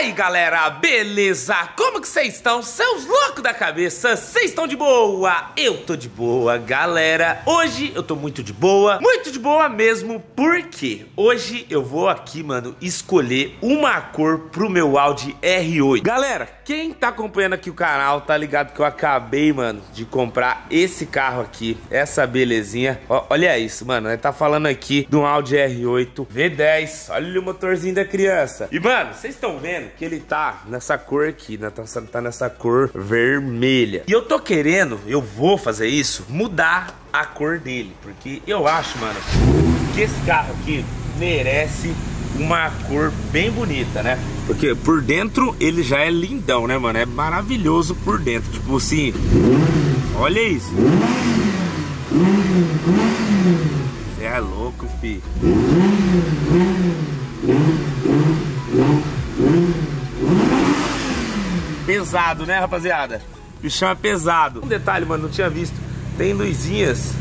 aí, galera, beleza? Como que vocês estão? Seus loucos da cabeça, vocês estão de boa? Eu tô de boa, galera. Hoje eu tô muito de boa, muito de boa mesmo, porque hoje eu vou aqui, mano, escolher uma cor pro meu Audi R8. Galera, quem tá acompanhando aqui o canal tá ligado que eu acabei, mano, de comprar esse carro aqui, essa belezinha. Ó, olha isso, mano, ele tá falando aqui um Audi R8 V10. Olha o motorzinho da criança. E, mano, vocês estão vendo que ele tá nessa cor aqui, né? Tá, tá nessa cor vermelha. E eu tô querendo, eu vou fazer isso, mudar a cor dele. Porque eu acho, mano, que esse carro aqui merece uma cor bem bonita, né? Porque por dentro ele já é lindão, né, mano? É maravilhoso por dentro. Tipo assim, olha isso. Você é louco, fi. Pesado, né, rapaziada? O bichão é pesado. Um detalhe, mano, não tinha visto. Tem luzinhas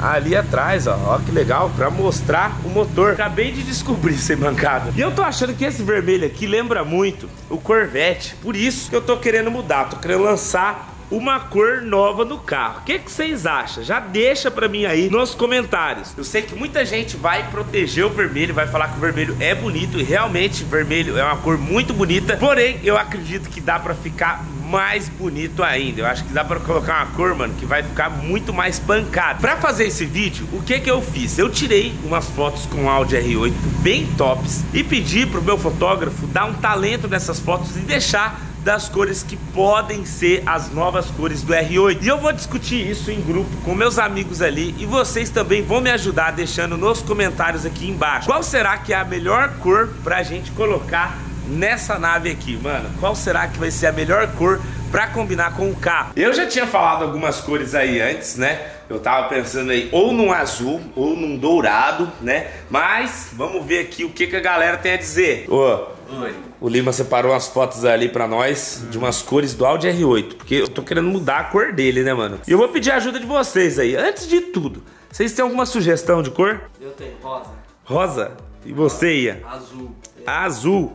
ali atrás, ó. Ó que legal, pra mostrar o motor. Acabei de descobrir sem mancada. E eu tô achando que esse vermelho aqui lembra muito o Corvette. Por isso que eu tô querendo mudar. Tô querendo lançar uma cor nova no carro. O que, que vocês acham? Já deixa pra mim aí nos comentários. Eu sei que muita gente vai proteger o vermelho, vai falar que o vermelho é bonito e realmente vermelho é uma cor muito bonita. Porém, eu acredito que dá pra ficar mais bonito ainda. Eu acho que dá pra colocar uma cor, mano, que vai ficar muito mais pancada. Pra fazer esse vídeo, o que que eu fiz? Eu tirei umas fotos com Audi R8 bem tops e pedi pro meu fotógrafo dar um talento nessas fotos e deixar das cores que podem ser as novas cores do R8. E eu vou discutir isso em grupo com meus amigos ali e vocês também vão me ajudar deixando nos comentários aqui embaixo. Qual será que é a melhor cor pra gente colocar nessa nave aqui, mano? Qual será que vai ser a melhor cor pra combinar com o carro? Eu já tinha falado algumas cores aí antes, né? Eu tava pensando aí ou num azul ou num dourado, né? Mas vamos ver aqui o que, que a galera tem a dizer. Ô, Oi. o Lima separou umas fotos ali pra nós de umas cores do Audi R8, porque eu tô querendo mudar a cor dele, né, mano? E eu vou pedir a ajuda de vocês aí. Antes de tudo, vocês têm alguma sugestão de cor? Eu tenho rosa, Rosa? E você, Ian? azul. Azul.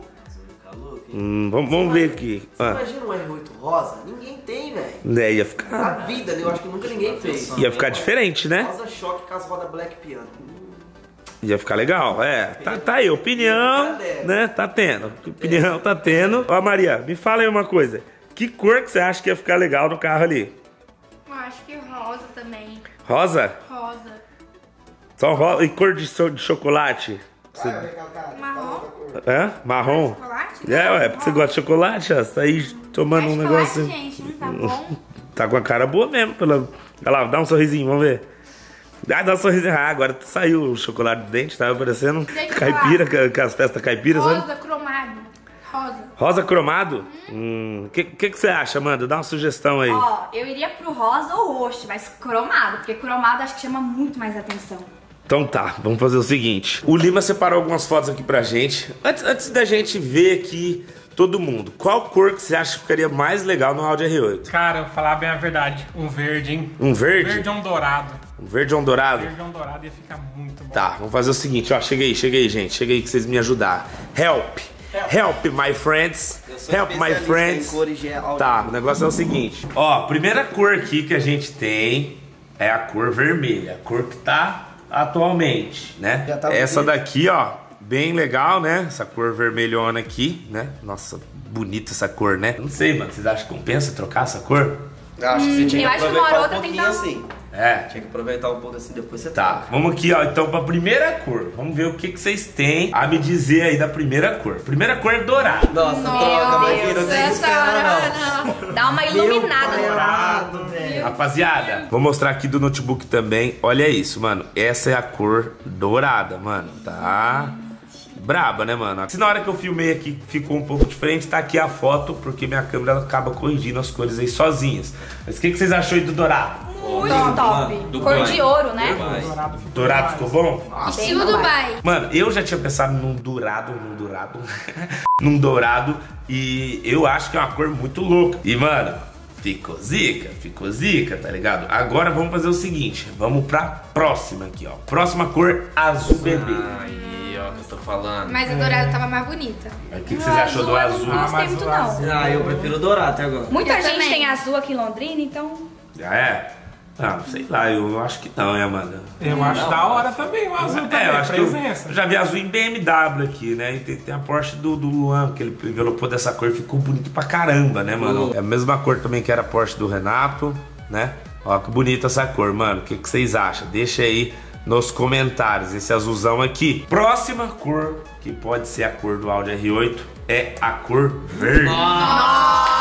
Você Hum, vamos, vamos ver aqui. Ah, imagina um R8 rosa? Ninguém tem, velho. né, ia Na ficar, vida, né? eu acho que nunca ninguém fez. ia ficar diferente, né? Rosa choque com as rodas black piano. Ia ficar legal, é. Tá, tá aí, opinião, né? Tá tendo. Opinião tá tendo. Ó, Maria, me fala aí uma coisa. Que cor que você acha que ia ficar legal no carro ali? Eu acho que rosa também. Rosa? Rosa. Só rosa e cor de, de chocolate? Você- Marrom? Hã? Marrom? Chocolate? É, ué, porque você gosta de chocolate, ó. Você tá aí tomando É um negócio. gente, não tá bom? Tá com a cara boa mesmo. Pela... Olha lá, dá um sorrisinho, vamos ver. Ah, dá um sorrisinho. Ah, agora saiu o chocolate do dente, tava parecendo Deixa eu caipira, com com as festas caipiras, sabe? Rosa cromado. Rosa. Rosa cromado? Hum. O que, que, que você acha, Amanda? Dá uma sugestão aí. Ó, eu iria pro rosa ou roxo, mas cromado, porque cromado acho que chama muito mais atenção. Então tá, vamos fazer o seguinte. O Lima separou algumas fotos aqui pra gente. Antes, antes da gente ver aqui todo mundo, qual cor que você acha que ficaria mais legal no Audi R8? Cara, eu vou falar bem a verdade. Um verde, hein? Um verde? Verde ou um dourado. Um verde ou um dourado? Verde ou um dourado ia ficar muito bom. Tá, vamos fazer o seguinte, ó. Chega aí, chega aí, gente. Chega aí que vocês me ajudar. Help. Help, my friends. Eu sou Help, my friends. em cores de Audi. Tá, o negócio é o seguinte. Ó, a primeira cor aqui que a gente tem é a cor vermelha. A cor que tá atualmente, né? Tá Essa bonito. daqui, ó, bem legal, né? Essa cor vermelhona aqui, né? Nossa, bonita essa cor, né? Não sei, mano. Vocês acham que compensa trocar essa cor? Eu acho que você tinha eu que acho que uma aproveitar um dar assim. É. Tinha que aproveitar um pouco assim, depois você Tá, troca. vamos aqui, ó. Então, pra primeira cor, vamos ver o que, que vocês têm a me dizer aí da primeira cor. Primeira cor é dourado. Nossa, troca, meu filho, não tem não. Dá uma iluminada no Dourado, velho. Rapaziada, vou mostrar aqui do notebook também. Olha isso, mano. Essa é a cor dourada, mano. Tá braba, né, mano? Se na hora que eu filmei aqui ficou um pouco diferente, tá aqui a foto, porque minha câmera acaba corrigindo as cores aí sozinhas. Mas o que, que vocês achou aí do dourado? Muito top. do Cor de ouro, né? Dourado ficou Dourado ficou bom? Estilo Bem Dubai. Mano, eu já tinha pensado num dourado, num dourado, num dourado, e eu acho que é uma cor muito louca. E, mano, ficou zica, ficou zica, tá ligado? Agora vamos fazer o seguinte, vamos pra próxima aqui, ó. Próxima cor, azul bebê. Aí, ó. Tô falando. Mas a dourada tava mais bonita. O que, que vocês achou do azul? Eu não gostei muito, não. azul- Ah, eu prefiro o dourado até agora. Muita Eu gente também. tem azul aqui em Londrina, então. Já é? Ah, sei lá, eu acho que não, né, mano? Eu acho da hora também o azul também, É, eu acho que eu, presença. eu já vi azul em BMW aqui, né? E tem, tem a Porsche do, do Luan, que ele envelopou dessa cor, ficou bonito pra caramba, né, mano? É a mesma cor também que era a Porsche do Renato, né? Ó, que bonita essa cor, mano. O que, que vocês acham? Deixa aí nos comentários esse azulzão aqui. Próxima cor, que pode ser a cor do Audi R8, é a cor verde. Nossa, hein?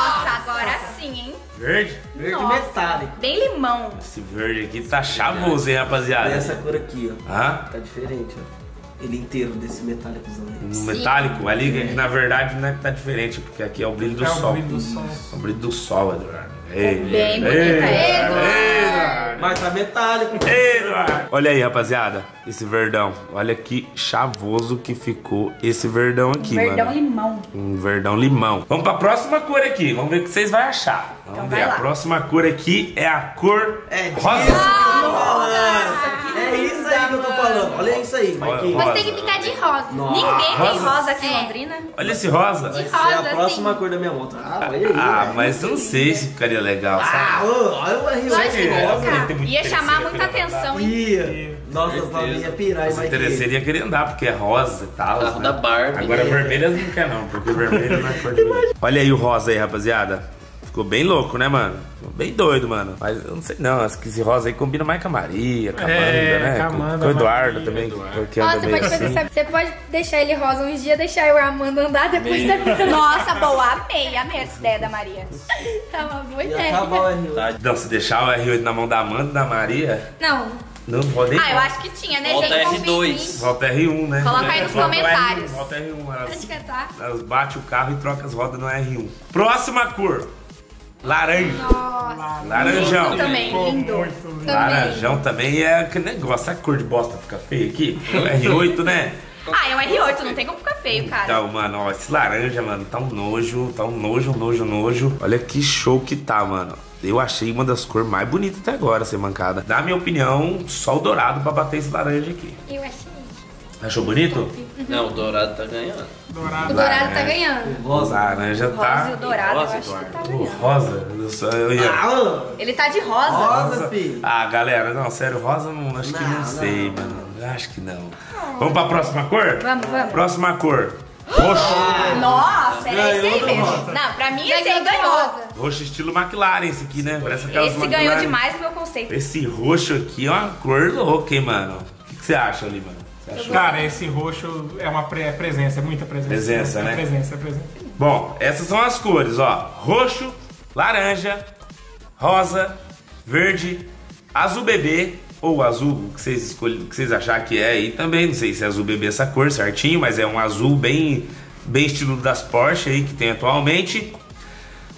Verde? Verde Nossa. metálico. Bem limão. Esse verde aqui tá chavoso, hein, rapaziada? Olha essa cor aqui, ó. Hã? Tá diferente, ó. Ele inteiro desse metálicozão aí. No metálico, ali, que na verdade, não é que tá diferente, porque aqui é o brilho do É o sol. brilho do sol. É o brilho do sol, Eduardo. Ei, bem ei, bonita ei, essa. ei, Eduardo. Mas tá metálico. Ei, Eduardo. Olha aí, rapaziada, esse verdão. Olha que chavoso que ficou esse verdão aqui, Verdão mano. limão. Um verdão limão. Vamos pra próxima cor aqui. Vamos ver o que vocês vão achar. Vamos Então ver. vai A próxima cor aqui é a cor É rosa eu tô falando. É isso aí que eu tô falando. Olha isso aí. Você tem que pintar de rosa. Ninguém tem rosa. rosa aqui em É. Londrina. Olha esse rosa. Ser rosa, a assim. próxima cor da minha moto. Ah, olha aí. Ah, velho. mas não sei se ficaria legal, Ah, sabe? olha o R8 Lógico que rosa. Ia chamar muita atenção, hein? Ia. Nossa, as novinhas pirar, Os interesseiros ia querer andar, porque é rosa e tal. Carro né? da Barbie. Agora vermelha não quer não, porque vermelho não é cor de. Olha aí o rosa aí, rapaziada. Ficou bem louco, né, mano? Ficou bem doido, mano. Mas eu não sei não, acho que esse rosa aí combina mais com a Maria, com a Amanda, É, né? com a Com, Amanda, com o Eduardo Maria, também, Eduardo. Nossa, você meio pode fazer, assim. sabe? Você pode deixar ele rosa uns dias, deixar o Armando andar, depois você pinta. Nossa, boa, amei, amei essa ideia da Maria. Tá uma boa E ideia. R8. Não, se deixar o R8 na mão da Amanda e da Maria, Não, não pode nem. Ah, eu acho que tinha, né, Volta gente? R2. Volta R1, né? Coloca aí nos Volta o R1, comentários. Volta R1, elas, elas batem o carro e trocam as rodas no R1. Próxima cor. Laranja. Nossa. Laranjão. Lindo também, lindo. muito lindo. Laranjão também é aquele negócio. Sabe que cor de bosta fica feia aqui? O R8, né? Ah, é um R8, não tem como ficar feio, cara. Então, mano, ó, esse laranja, mano, tá um nojo, tá um nojo, nojo, nojo. Olha que show que tá, mano. Eu achei uma das cores mais bonitas até agora, ser mancada. Na minha opinião, só o dourado pra bater esse laranja aqui. Eu achei. Achou bonito? Não, o dourado tá ganhando. O Dourado. dourado tá ganhando. O laranja Rosa e tá. o dourado, eu Rosa, acho que tá O ganhando. rosa, eu, só, eu ia. Ah, Ele tá de rosa. rosa, filho. Ah, galera, não, sério, rosa não, acho que Não, não, não. sei, mano. Acho que não. Vamos pra próxima cor? Vamos, vamos. Próxima cor. Roxo. Nossa, era esse aí Ganhou mesmo. rosa. Não, pra mim esse aí Ganhou ganhou. Roxo estilo McLaren esse aqui, né? Parece aquelas Esse ganhou McLaren. demais no meu conceito. Esse roxo aqui é uma cor louca, hein, mano? O que, que você acha ali, mano? Achou? Cara, esse roxo é uma pre- é presença, é muita presença. Presença, é né? presença, é presença. Bom, essas são as cores, ó. Roxo, laranja, rosa, verde, azul bebê ou azul, que vocês escolhem, que vocês achar que é aí também. Não sei se é azul bebê essa cor certinho, mas é um azul bem, bem estilo das Porsche aí que tem atualmente.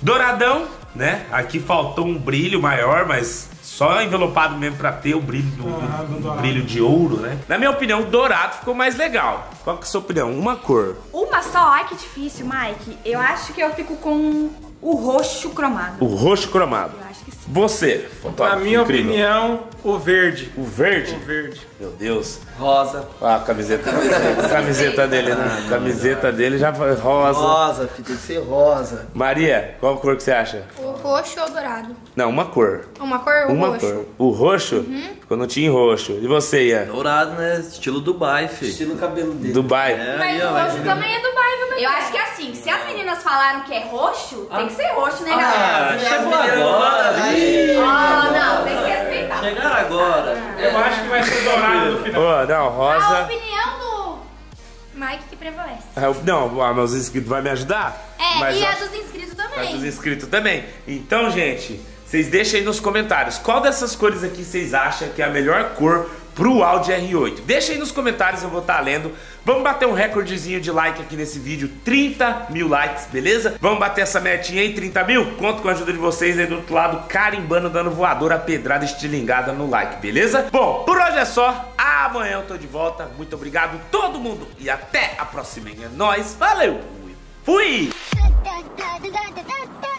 Douradão, né? Aqui faltou um brilho maior, mas só envelopado mesmo pra ter o brilho do, Ah, do do dourado. brilho de ouro, né? Na minha opinião, o dourado ficou mais legal. Qual que é a sua opinião? Uma cor. Uma só, ai que difícil, Mike. Eu acho que eu fico com o roxo cromado. O roxo cromado. Eu acho que sim. Você, Na fotógrafo minha incrível. opinião, o verde. O verde? O verde. Meu Deus. Rosa. Ah, a camiseta. a camiseta dele, né? A camiseta dele já foi rosa. Rosa, filho. Tem que ser rosa. Maria, qual cor que você acha? O roxo ou dourado? Não, uma cor. Uma cor? O Uma roxo. cor. O roxo? Ficou no time roxo. E você, Ian? Dourado, né? Estilo Dubai, filho. Estilo cabelo dele. Dubai. É, Mas aí, o roxo também é do bairro, né? Eu acho que é assim, se as meninas falaram que é roxo, tem que ser roxo, né, Ah, galera? chegou agora. Ah, não, tem que respeitar. Chegaram agora. Eu acho que vai ser dourado no final. Ô, não, A rosa. opinião do Mike que prevalece. Ah, Não, ah, meus inscritos vai me ajudar? É, Mas e a acho- dos inscritos também. dos inscritos também. Então, gente, vocês deixem aí nos comentários qual dessas cores aqui vocês acham que é a melhor cor pro Audi R8. Deixa aí nos comentários, eu vou estar lendo. Vamos bater um recordezinho de like aqui nesse vídeo, 30 mil likes, beleza? Vamos bater essa metinha aí, 30 mil? Conto com a ajuda de vocês aí do outro lado, carimbando, dando voadora, pedrada, estilingada no like, beleza? Bom, por hoje é só. Amanhã eu tô de volta. Muito obrigado todo mundo e até a próxima. É nóis, valeu! Fui!